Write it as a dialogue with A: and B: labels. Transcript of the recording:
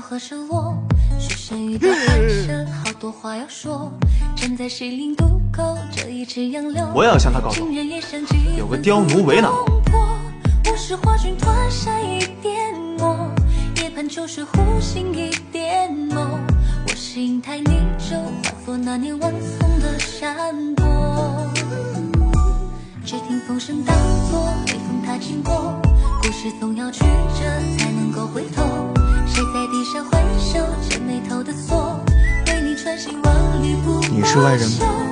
A: 何时落？是谁遇到海深，好多话要说。站在西陵渡口，这一池杨柳。
B: 我也要向他告状。有个刁奴为难我。
A: 我是华蕖团扇一点墨，夜盼秋水湖心一点眸。我是银台泥舟，化作那年晚风的山坡。只听风声当作微风，它经过。故事总要曲折，才能够回头。谁在地上回首，解眉头的锁，为你穿行万里不
B: 你是外人吗？